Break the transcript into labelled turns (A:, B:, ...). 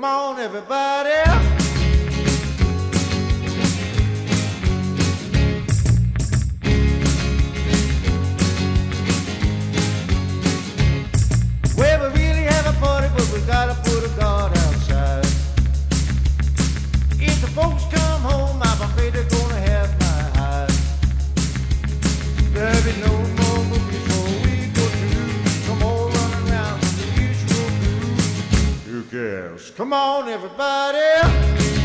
A: Come on, everybody. Well, we really have a party, but we gotta put a guard outside. If the folks come home, I'm girls. Come on, everybody.